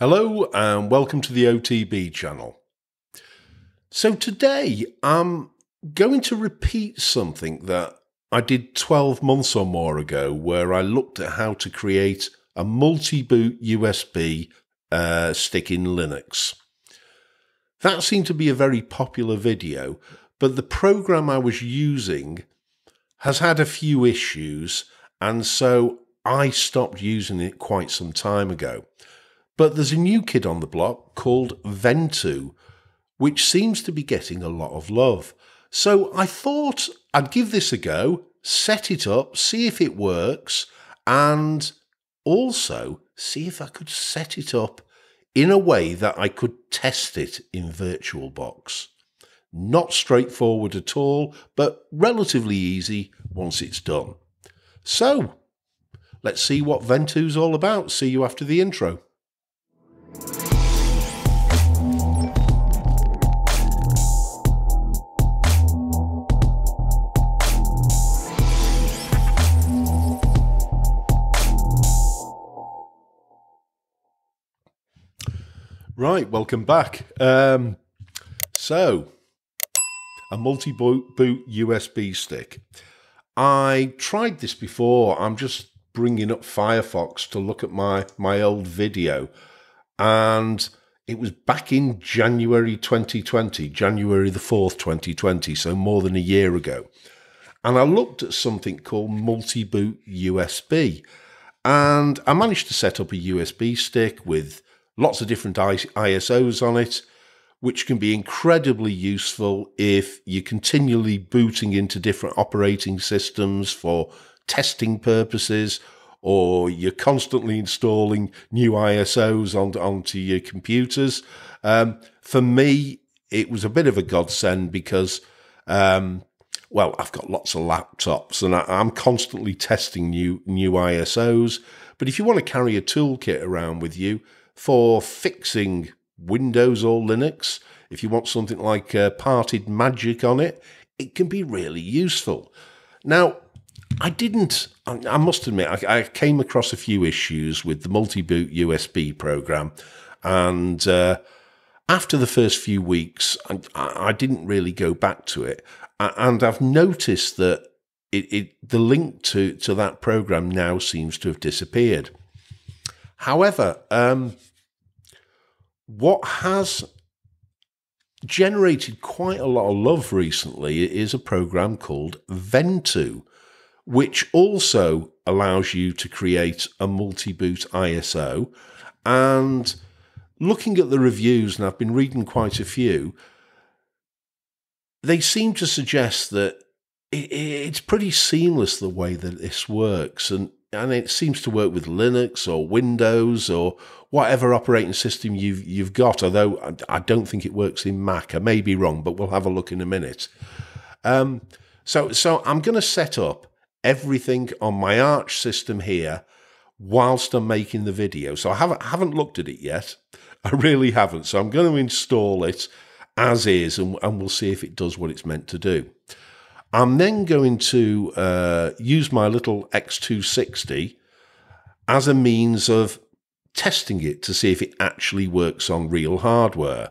Hello and welcome to the OTB channel. So today I'm going to repeat something that I did 12 months or more ago where I looked at how to create a multi-boot USB uh, stick in Linux. That seemed to be a very popular video, but the program I was using has had a few issues and so I stopped using it quite some time ago. But there's a new kid on the block called Ventoy, which seems to be getting a lot of love. So I thought I'd give this a go, set it up, see if it works, and also see if I could set it up in a way that I could test it in VirtualBox. Not straightforward at all, but relatively easy once it's done. So, let's see what Ventoy's all about. See you after the intro. Right, welcome back. Um, so, a multi boot USB stick. I tried this before. I'm just bringing up Firefox to look at my, my old video. And it was back in January 2020, January the 4th, 2020, so more than a year ago. And I looked at something called multi boot USB. And I managed to set up a USB stick with lots of different ISOs on it, which can be incredibly useful if you're continually booting into different operating systems for testing purposes, or you're constantly installing new ISOs on, onto your computers. Um, for me, it was a bit of a godsend because, um, well, I've got lots of laptops and I, I'm constantly testing new new ISOs. But if you want to carry a toolkit around with you, for fixing Windows or Linux. If you want something like uh, Parted Magic on it, it can be really useful. Now, I didn't, I must admit, I, I came across a few issues with the multi boot USB program. And uh, after the first few weeks, I, I, didn't really go back to it. And I've noticed that it, it, the link to, to that program now seems to have disappeared. However, um, what has generated quite a lot of love recently is a program called Ventoy, which also allows you to create a multi boot ISO. And looking at the reviews, and I've been reading quite a few, they seem to suggest that it's pretty seamless the way that this works. And and it seems to work with Linux or Windows or whatever operating system you've you've got. Although I don't think it works in Mac. I may be wrong, but we'll have a look in a minute. Um, so so I'm going to set up everything on my Arch system here whilst I'm making the video. So I haven't haven't looked at it yet. I really haven't. So I'm going to install it as is, and, and we'll see if it does what it's meant to do. I'm then going to uh, use my little X260 as a means of testing it to see if it actually works on real hardware.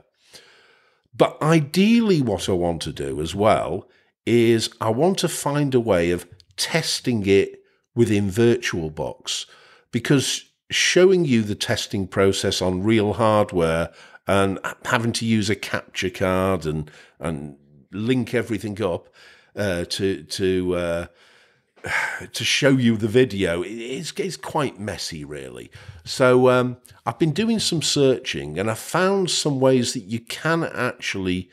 But ideally, what I want to do as well is I want to find a way of testing it within VirtualBox because showing you the testing process on real hardware and having to use a capture card and, and link everything up uh, to to uh, to show you the video. It's, it's quite messy, really. So um, I've been doing some searching, and I found some ways that you can actually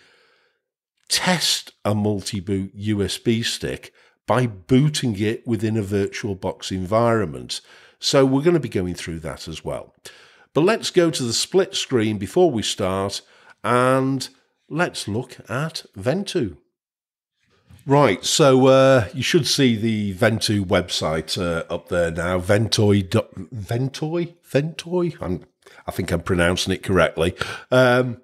test a multi-boot USB stick by booting it within a VirtualBox environment. So we're going to be going through that as well. But let's go to the split screen before we start and let's look at Ventoy. Right, so uh, you should see the Ventoy website uh, up there now. Ventoy, Ventoy, Ventoy. I'm, I think I'm pronouncing it correctly. Um,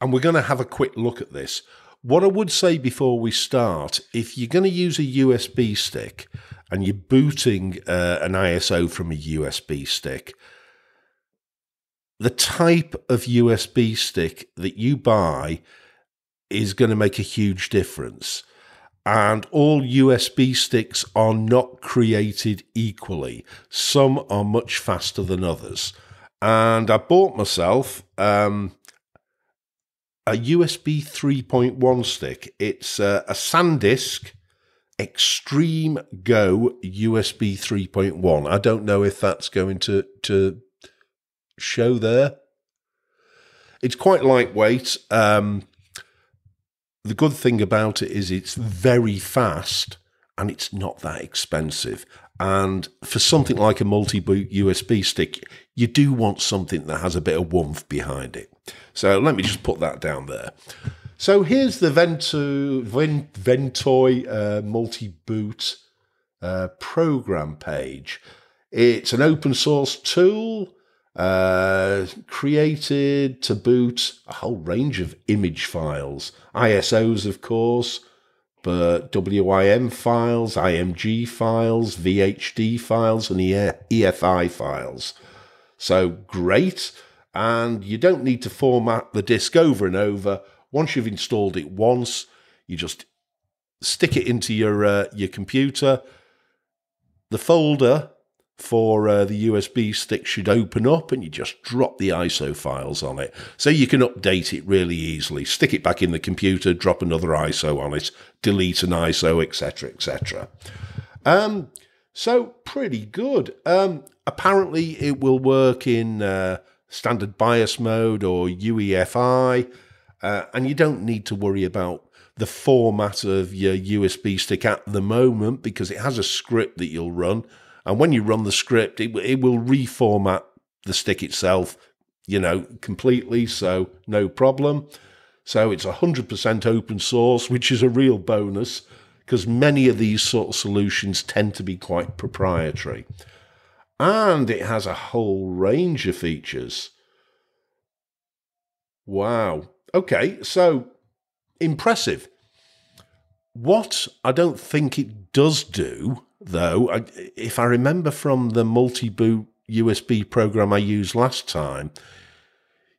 and we're going to have a quick look at this. What I would say before we start, if you're going to use a USB stick and you're booting uh, an ISO from a USB stick, the type of USB stick that you buy is going to make a huge difference. And all USB sticks are not created equally. Some are much faster than others. And I bought myself um, a USB 3.1 stick. It's a, SanDisk Extreme Go USB 3.1. I don't know if that's going to, to show there. It's quite lightweight. Um, the good thing about it is it's very fast and it's not that expensive. And for something like a multi boot USB stick, you do want something that has a bit of warmth behind it. So let me just put that down there. So here's the Ventu, Ventoy uh, multi boot uh, program page. It's an open source tool uh, created to boot a whole range of image files, ISOs, of course, but WIM files, IMG files, VHD files, and EFI files. So great. And you don't need to format the disk over and over. Once you've installed it once, you just stick it into your uh, your computer. The folder for uh, the USB stick should open up and you just drop the ISO files on it. So you can update it really easily. Stick it back in the computer, drop another ISO on it, delete an ISO, etc., etc. Um, so pretty good. Um, apparently, it will work in uh, standard BIOS mode or UEFI, uh, and you don't need to worry about the format of your USB stick at the moment because it has a script that you'll run and when you run the script, it, it will reformat the stick itself, you know, completely. So no problem. So it's 100% open source, which is a real bonus because many of these sort of solutions tend to be quite proprietary. And it has a whole range of features. Wow. Okay, so impressive. What I don't think it does do though, I, if I remember from the multi boot USB program I used last time,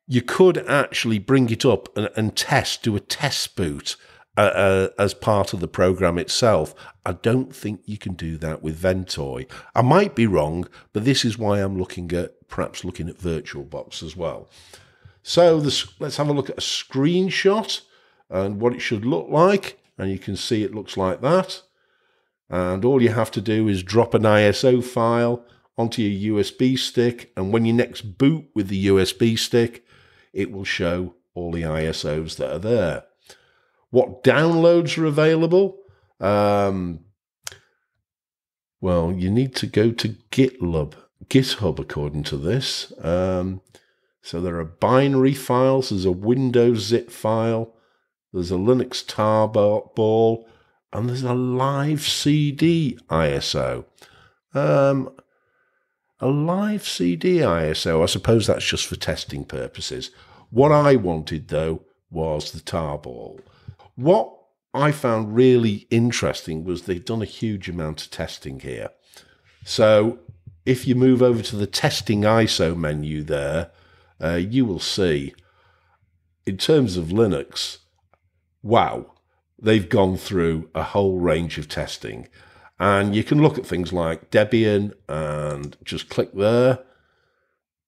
you could actually bring it up and, and test, do a test boot uh, uh, as part of the program itself. I don't think you can do that with Ventoy. I might be wrong, but this is why I'm looking at perhaps looking at VirtualBox as well. So this, let's have a look at a screenshot and what it should look like. And you can see it looks like that. And all you have to do is drop an ISO file onto your USB stick. And when you next boot with the USB stick, it will show all the ISOs that are there. What downloads are available? Um, well, you need to go to GitLab, GitHub, according to this. Um, so there are binary files. There's a Windows zip file. There's a Linux tarball and there's a live CD ISO. Um, a live CD ISO, I suppose that's just for testing purposes. What I wanted though was the tarball. What I found really interesting was they've done a huge amount of testing here. So if you move over to the testing ISO menu there, uh, you will see in terms of Linux, wow, they've gone through a whole range of testing. And you can look at things like Debian and just click there.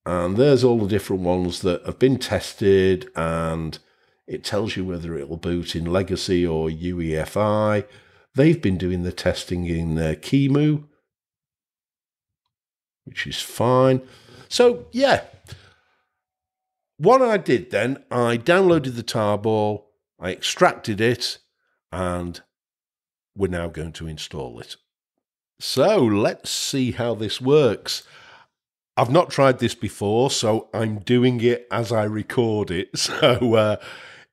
And there's all the different ones that have been tested, and it tells you whether it'll boot in legacy or UEFI. They've been doing the testing in uh, QEMU, which is fine. So, yeah. What I did then, I downloaded the tarball, I extracted it, and we're now going to install it. So let's see how this works. I've not tried this before, so I'm doing it as I record it. So uh,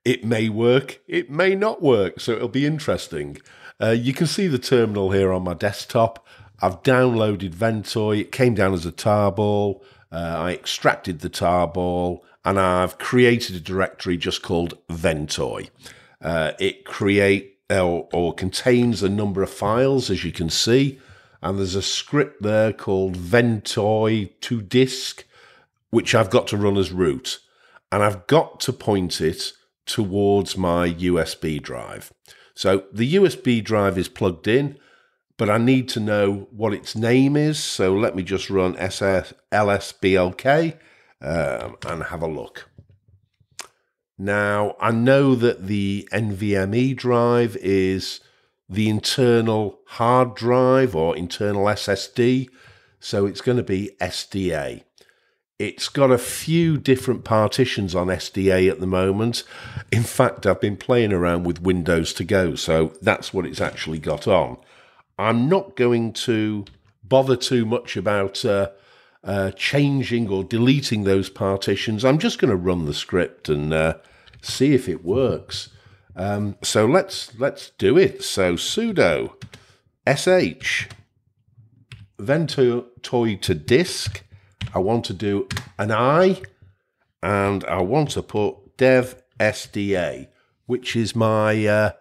it may work, it may not work. So it'll be interesting. Uh, you can see the terminal here on my desktop. I've downloaded Ventoy. It came down as a tarball. Uh, I extracted the tarball and I've created a directory just called Ventoy. Uh, it create or, or contains a number of files, as you can see, and there's a script there called ventoy to disk, which I've got to run as root, and I've got to point it towards my USB drive. So the USB drive is plugged in, but I need to know what its name is. So let me just run SS, lsblk um, and have a look. Now, I know that the NVMe drive is the internal hard drive or internal SSD, so it's going to be SDA. It's got a few different partitions on SDA at the moment. In fact, I've been playing around with Windows to go, so that's what it's actually got on. I'm not going to bother too much about uh, uh, changing or deleting those partitions. I'm just going to run the script and uh, see if it works. Um, so let's let's do it. So sudo sh ventoy to toy to disk. I want to do an i, and I want to put dev sda, which is my uh,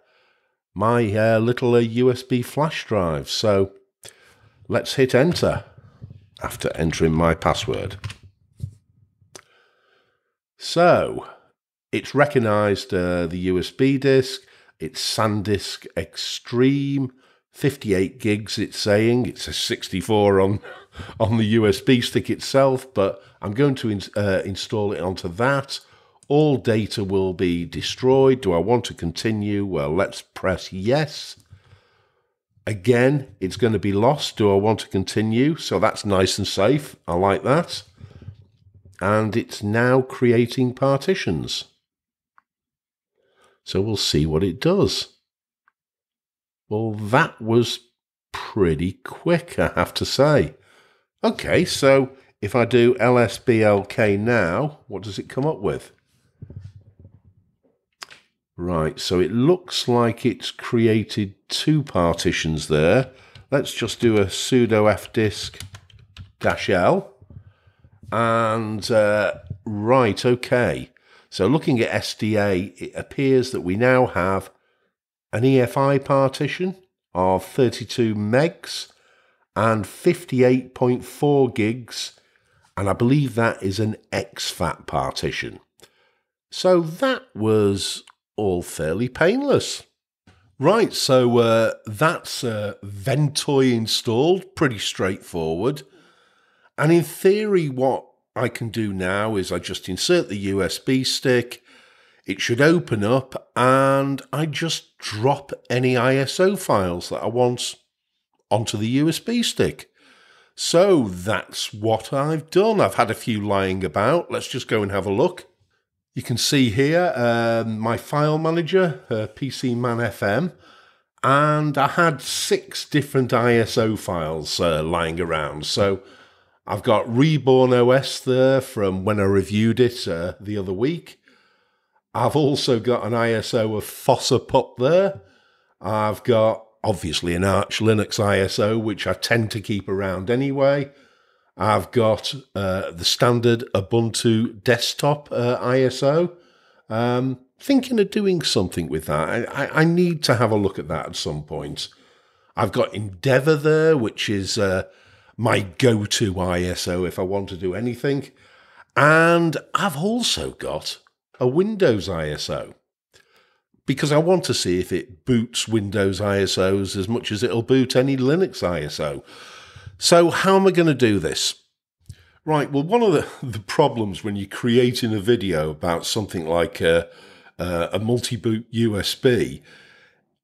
my uh, little uh, USB flash drive. So let's hit enter after entering my password. So it's recognized uh, the USB disk, it's SanDisk Extreme, 58 gigs it's saying, it's a 64 on, on the USB stick itself, but I'm going to in, uh, install it onto that all data will be destroyed. Do I want to continue? Well, let's press yes. Again, it's going to be lost. Do I want to continue? So that's nice and safe. I like that. And it's now creating partitions. So we'll see what it does. Well, that was pretty quick, I have to say. Okay, so if I do lsblk now, what does it come up with? Right, so it looks like it's created two partitions there. Let's just do a sudo fdisk dash L. And uh, right, okay. So looking at SDA, it appears that we now have an EFI partition of 32 megs and 58.4 gigs, and I believe that is an exFAT partition. So that was all fairly painless. Right, so uh, that's uh, Ventoy installed, pretty straightforward. And in theory, what I can do now is I just insert the USB stick, it should open up, and I just drop any ISO files that I want onto the USB stick. So that's what I've done. I've had a few lying about. Let's just go and have a look. You can see here um, my file manager, uh, PCManFM, and I had six different ISO files uh, lying around. So I've got Reborn OS there from when I reviewed it uh, the other week. I've also got an ISO of Fossa Pup there. I've got obviously an Arch Linux ISO, which I tend to keep around anyway. I've got uh, the standard Ubuntu desktop uh, ISO. Um, thinking of doing something with that. I, I, need to have a look at that at some point. I've got Endeavour there, which is uh, my go to ISO if I want to do anything. And I've also got a Windows ISO because I want to see if it boots Windows ISOs as much as it'll boot any Linux ISO. So, how am I going to do this? Right, well, one of the, the problems when you're creating a video about something like a, a, multi boot USB,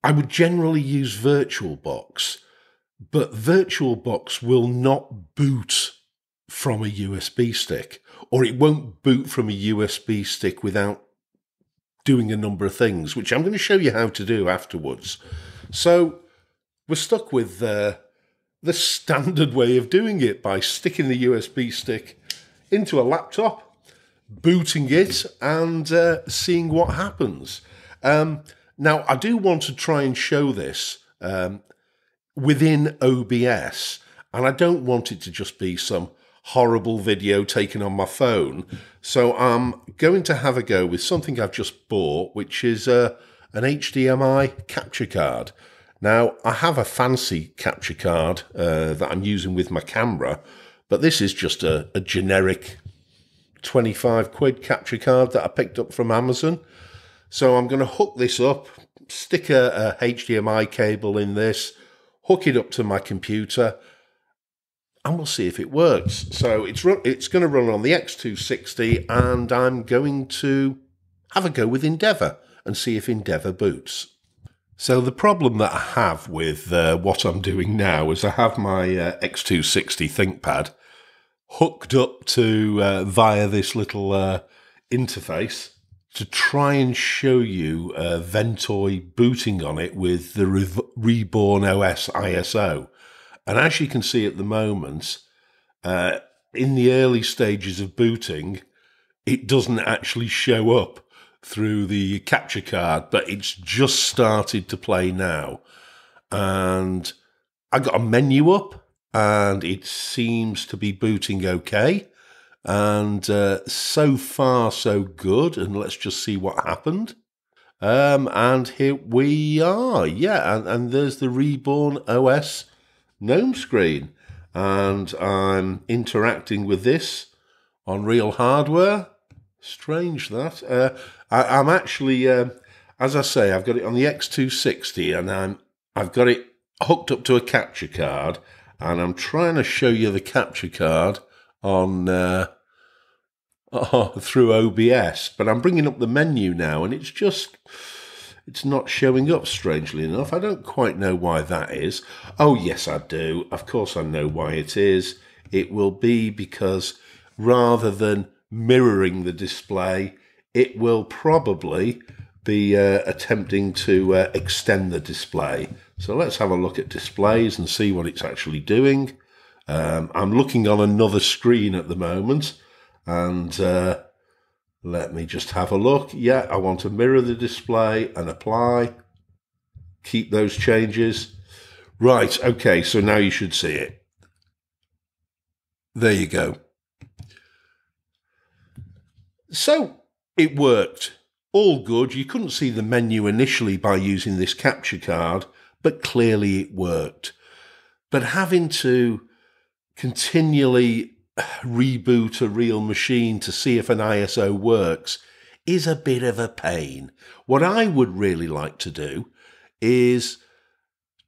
I would generally use VirtualBox, but VirtualBox will not boot from a USB stick, or it won't boot from a USB stick without doing a number of things, which I'm going to show you how to do afterwards. So, we're stuck with. Uh, the standard way of doing it by sticking the USB stick into a laptop, booting it, and uh, seeing what happens. Um, now, I do want to try and show this um, within OBS, and I don't want it to just be some horrible video taken on my phone. So I'm going to have a go with something I've just bought, which is uh, an HDMI capture card. Now, I have a fancy capture card uh, that I'm using with my camera, but this is just a, a generic 25 quid capture card that I picked up from Amazon. So I'm going to hook this up, stick a, a HDMI cable in this, hook it up to my computer, and we'll see if it works. So it's it's going to run on the X260, and I'm going to have a go with Endeavour and see if Endeavour boots. So the problem that I have with uh, what I'm doing now is I have my uh, X260 ThinkPad hooked up to uh, via this little uh, interface to try and show you uh, Ventoy booting on it with the Re- Reborn OS ISO. And as you can see at the moment, uh, in the early stages of booting, it doesn't actually show up through the capture card, but it's just started to play now. And I got a menu up and it seems to be booting okay. And uh, so far, so good. And let's just see what happened. Um, and here we are. Yeah, and, and there's the Reborn OS GNOME screen. And I'm interacting with this on real hardware. Strange that. Uh, I, am actually, uh, as I say, I've got it on the X260 and I'm, I've got it hooked up to a capture card and I'm trying to show you the capture card on uh, oh, through OBS, but I'm bringing up the menu now and it's just it's not showing up strangely enough. I don't quite know why that is. Oh yes, I do. Of course I know why it is. It will be because rather than mirroring the display, it will probably be uh, attempting to uh, extend the display. So let's have a look at displays and see what it's actually doing. Um, I'm looking on another screen at the moment and uh, let me just have a look. Yeah, I want to mirror the display and apply. Keep those changes. Right, okay, so now you should see it. There you go. So it worked. All good. You couldn't see the menu initially by using this capture card, but clearly it worked. But having to continually reboot a real machine to see if an ISO works is a bit of a pain. What I would really like to do is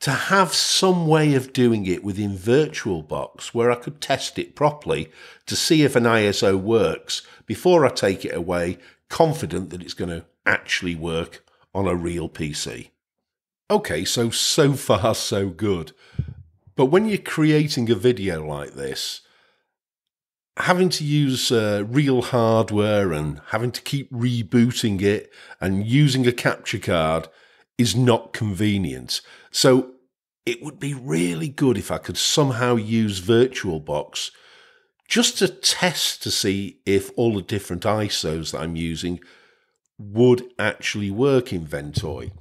to have some way of doing it within VirtualBox where I could test it properly to see if an ISO works before I take it away, confident that it's going to actually work on a real PC. Okay, so so far so good. But when you're creating a video like this, having to use uh, real hardware and having to keep rebooting it and using a capture card is not convenient. So it would be really good if I could somehow use VirtualBox just to test to see if all the different ISOs that I'm using would actually work in Ventoy.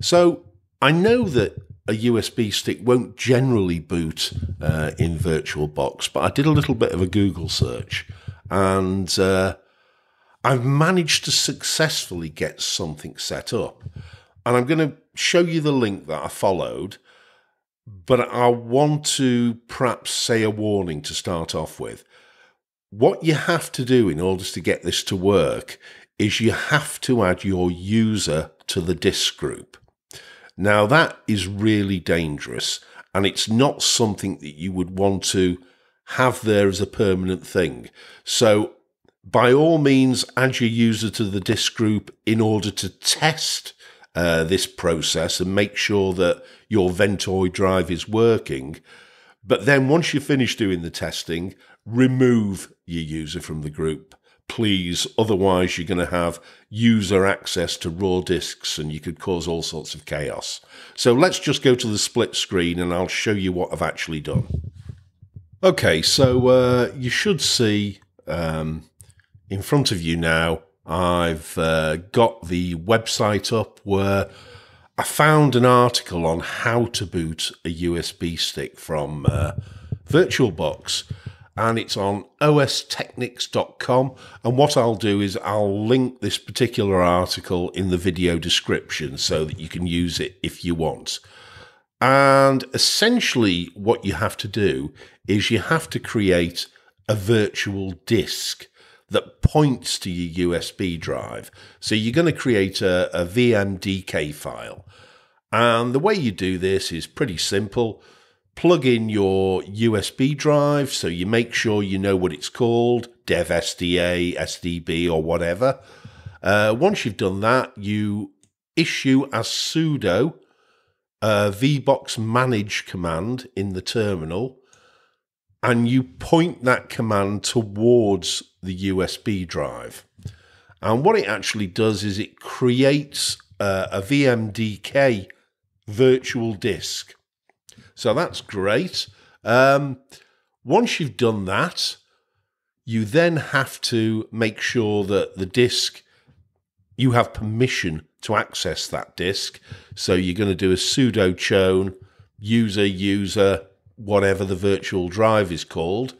So I know that a USB stick won't generally boot uh, in VirtualBox, but I did a little bit of a Google search and uh, I've managed to successfully get something set up. And I'm going to show you the link that I followed, but I want to perhaps say a warning to start off with. What you have to do in order to get this to work is you have to add your user to the disk group. Now, that is really dangerous, and it's not something that you would want to have there as a permanent thing. So, by all means, add your user to the disk group in order to test uh, this process and make sure that your Ventoy drive is working. But then, once you finish doing the testing, remove your user from the group please. Otherwise, you're going to have user access to raw disks and you could cause all sorts of chaos. So let's just go to the split screen and I'll show you what I've actually done. Okay, so uh, you should see um, in front of you now, I've uh, got the website up where I found an article on how to boot a USB stick from uh, VirtualBox and it's on ostechnix.com. And what I'll do is I'll link this particular article in the video description so that you can use it if you want. And essentially, what you have to do is you have to create a virtual disk that points to your USB drive. So you're going to create a, a VMDK file. And the way you do this is pretty simple. Plug in your USB drive so you make sure you know what it's called dev SDA, SDB, or whatever. Uh, once you've done that, you issue as sudo a vbox manage command in the terminal and you point that command towards the USB drive. And what it actually does is it creates uh, a VMDK virtual disk. So that's great. Um, once you've done that, you then have to make sure that the disk, you have permission to access that disk. So you're going to do a sudo chown user user whatever the virtual drive is called.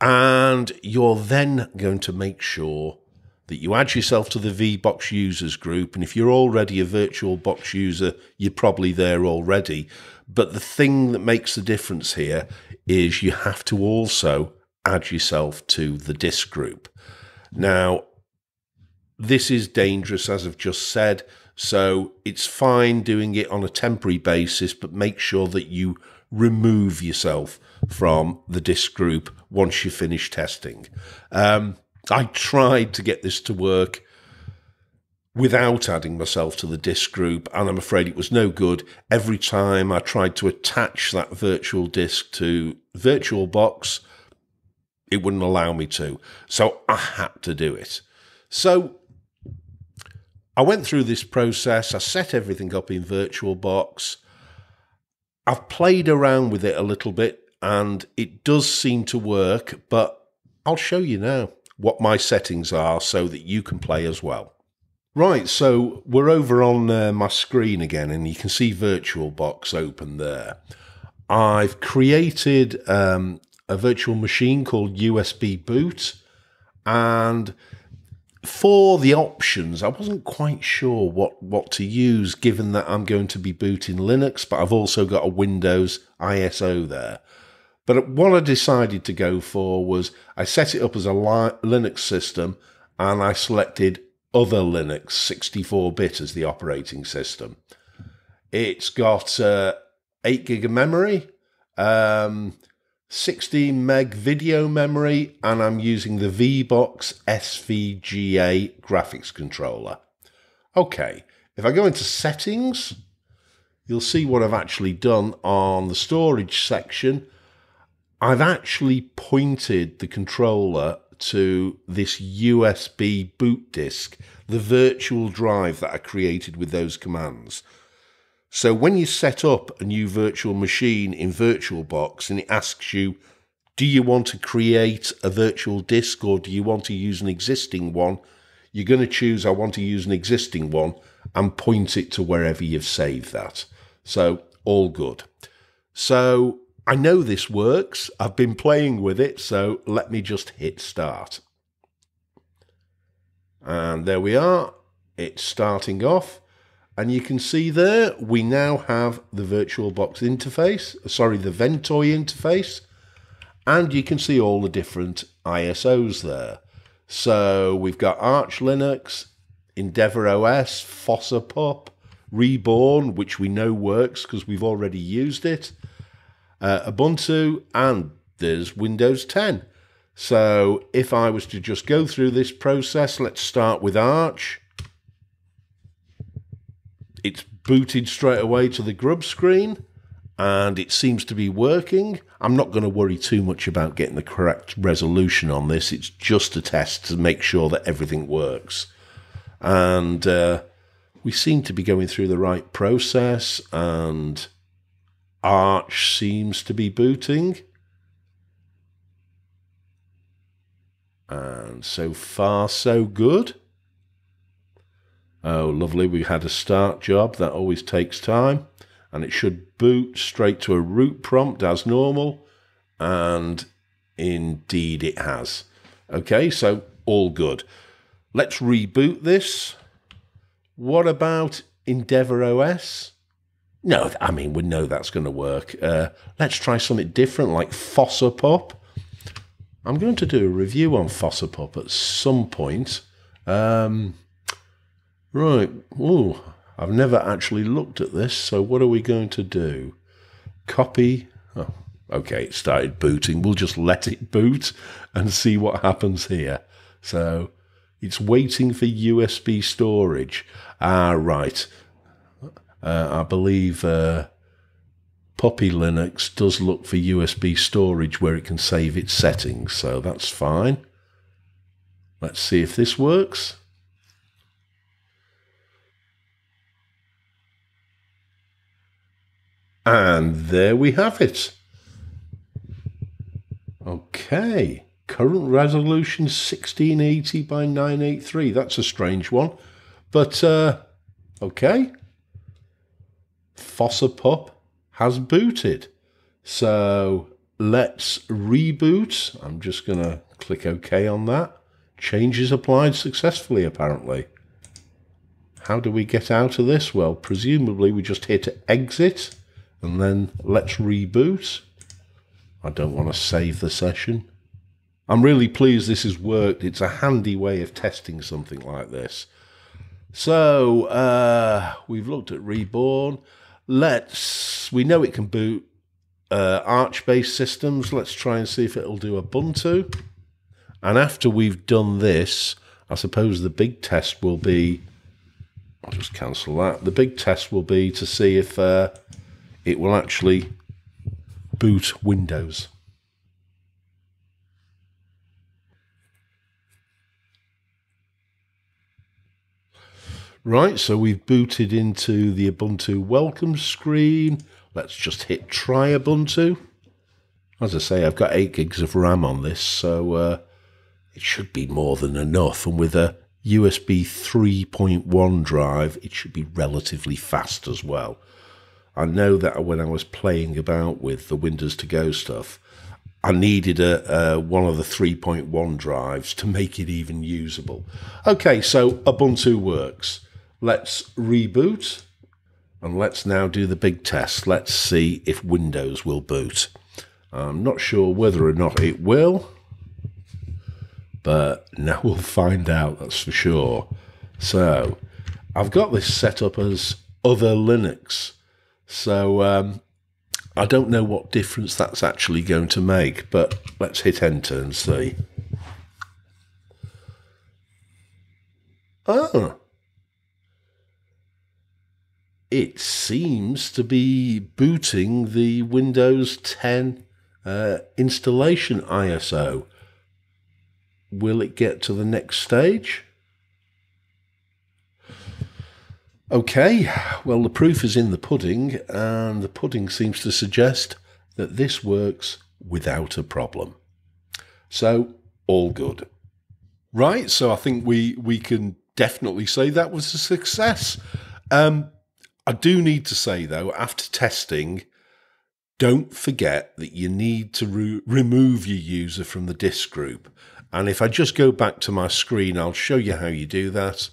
And you're then going to make sure that you add yourself to the VBox users group. And if you're already a virtual box user, you're probably there already. But the thing that makes the difference here is you have to also add yourself to the disk group. Now, this is dangerous, as I've just said. So it's fine doing it on a temporary basis, but make sure that you remove yourself from the disk group once you finish testing. Um, I tried to get this to work without adding myself to the disk group, and I'm afraid it was no good. Every time I tried to attach that virtual disk to VirtualBox, it wouldn't allow me to. So I had to do it. So I went through this process. I set everything up in VirtualBox. I've played around with it a little bit and it does seem to work, but I'll show you now what my settings are so that you can play as well. Right, so we're over on uh, my screen again and you can see VirtualBox open there. I've created um, a virtual machine called USB Boot and for the options, I wasn't quite sure what, what to use given that I'm going to be booting Linux, but I've also got a Windows ISO there. But what I decided to go for was I set it up as a Linux system and I selected other Linux 64 bit as the operating system. It's got uh, 8 gig of memory, um, 16 meg video memory, and I'm using the VBox SVGA graphics controller. Okay, if I go into settings, you'll see what I've actually done on the storage section. I've actually pointed the controller to this USB boot disk, the virtual drive that I created with those commands. So when you set up a new virtual machine in VirtualBox and it asks you, do you want to create a virtual disk or do you want to use an existing one? You're going to choose, I want to use an existing one and point it to wherever you've saved that. So all good. So I know this works. I've been playing with it. So let me just hit start. And there we are. It's starting off. And you can see there, we now have the VirtualBox interface, sorry, the Ventoy interface, and you can see all the different ISOs there. So we've got Arch Linux, Endeavour OS, Fossa Pup, Reborn, which we know works because we've already used it, uh, Ubuntu, and there's Windows 10. So if I was to just go through this process, let's start with Arch it's booted straight away to the grub screen and it seems to be working. I'm not going to worry too much about getting the correct resolution on this. It's just a test to make sure that everything works. And uh, we seem to be going through the right process, and Arch seems to be booting. And so far, so good. Oh, lovely. We had a start job. That always takes time. And it should boot straight to a root prompt as normal. And indeed it has. Okay, so all good. Let's reboot this. What about Endeavour OS? No, I mean, we know that's going to work. Uh, let's try something different like Fossa Pup. I'm going to do a review on Fossa Pup at some point. Um, right. Oh, I've never actually looked at this. So what are we going to do? Copy. Oh, okay, it started booting. We'll just let it boot and see what happens here. So it's waiting for USB storage. Ah, right. Uh, I believe uh, Puppy Linux does look for USB storage where it can save its settings, so that's fine. Let's see if this works. And there we have it. Okay. Current resolution 1680 by 983. That's a strange one. But, uh, okay. Fossa Pup has booted. So let's reboot. I'm just going to click OK on that. Changes applied successfully, apparently. How do we get out of this? Well, presumably we just hit exit and then let's reboot. I don't want to save the session. I'm really pleased this has worked. It's a handy way of testing something like this. So uh, we've looked at Reborn. Let's, we know it can boot uh, Arch-based systems. Let's try and see if it'll do Ubuntu. And after we've done this, I suppose the big test will be, I'll just cancel that. The big test will be to see if uh, it will actually boot Windows. Right, so we've booted into the Ubuntu welcome screen. Let's just hit try Ubuntu. As I say, I've got 8 gigs of RAM on this, so uh, it should be more than enough. And with a USB 3.1 drive, it should be relatively fast as well. I know that when I was playing about with the Windows to Go stuff, I needed a, a, one of the 3.1 drives to make it even usable. Okay, so Ubuntu works. Let's reboot and let's now do the big test. Let's see if Windows will boot. I'm not sure whether or not it will, but now we'll find out, that's for sure. So I've got this set up as other Linux. So um, I don't know what difference that's actually going to make, but let's hit enter and see. Oh, it seems to be booting the Windows 10 uh, installation ISO. Will it get to the next stage? Okay, well, the proof is in the pudding, and the pudding seems to suggest that this works without a problem. So, all good. Right, so I think we, we can definitely say that was a success. Um, I do need to say, though, after testing, don't forget that you need to re remove your user from the disk group. And if I just go back to my screen, I'll show you how you do that.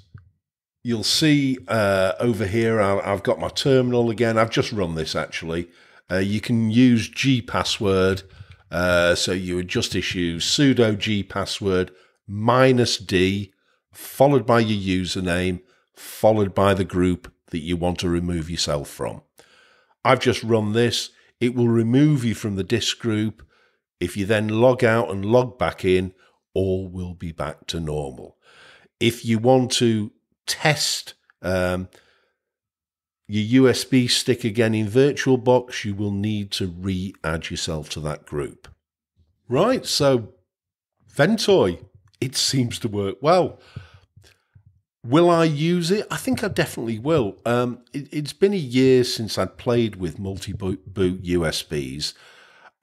You'll see uh, over here, I've got my terminal again. I've just run this actually. Uh, you can use G password. Uh, so you would just issue sudo G password minus D, followed by your username, followed by the group that you want to remove yourself from. I've just run this. It will remove you from the disk group. If you then log out and log back in, all will be back to normal. If you want to test um, your USB stick again in VirtualBox, you will need to re add yourself to that group. Right, so Ventoy, it seems to work well. Will I use it? I think I definitely will. Um, it, has been a year since I'd played with multi-boot USBs,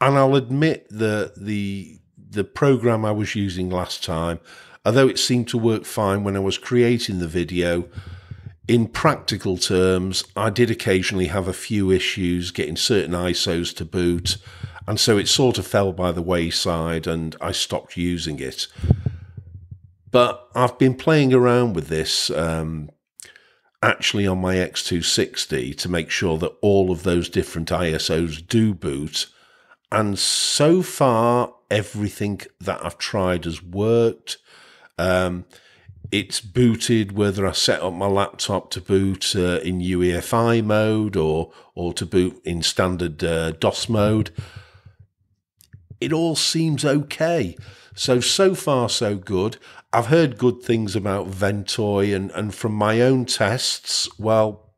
and I'll admit that the the program I was using last time, although it seemed to work fine when I was creating the video, in practical terms, I did occasionally have a few issues getting certain ISOs to boot, and so it sort of fell by the wayside, and I stopped using it. But I've been playing around with this um, actually on my X260 to make sure that all of those different ISOs do boot. And so far, everything that I've tried has worked. Um, it's booted whether I set up my laptop to boot uh, in UEFI mode or or to boot in standard uh, DOS mode. It all seems okay. So so far so good. I've heard good things about Ventoy and and from my own tests, well,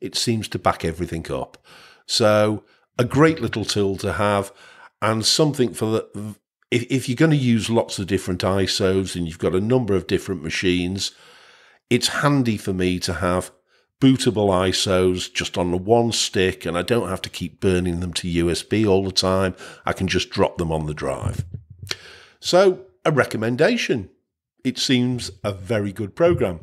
it seems to back everything up. So a great little tool to have and something for the if, if you're going to use lots of different ISOs and you've got a number of different machines, it's handy for me to have bootable ISOs just on the one stick and I don't have to keep burning them to USB all the time. I can just drop them on the drive. So, a recommendation. It seems a very good program.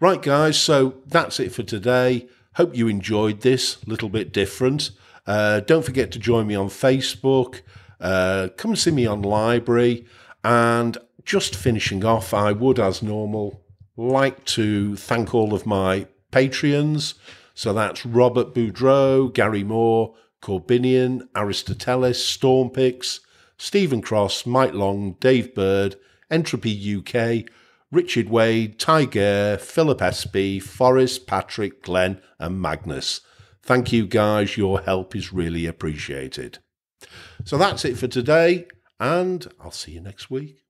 Right, guys, so that's it for today. Hope you enjoyed this, little bit different. Uh, don't forget to join me on Facebook. Uh, come and see me on LBRY. And just finishing off, I would, as normal, like to thank all of my Patreons. So that's Robert Boudreau, Gary Moore, Corbinian, Aristotelis, Stormpix, Stephen Cross, Mike Long, Dave Bird, Entropy UK, Richard Wade, Tiger, Philip SB, Forrest, Patrick, Glenn, and Magnus. Thank you, guys. Your help is really appreciated. So that's it for today, and I'll see you next week.